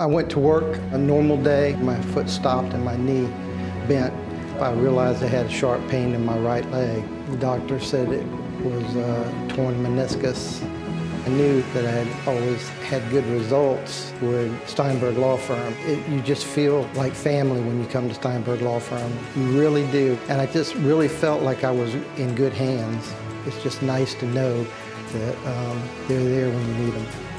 I went to work a normal day. My foot stopped and my knee bent. I realized I had a sharp pain in my right leg. The doctor said it was a torn meniscus. I knew that I had always had good results with Steinberg Law Firm. It, you just feel like family when you come to Steinberg Law Firm. You really do. And I just really felt like I was in good hands. It's just nice to know that um, they're there when you need them.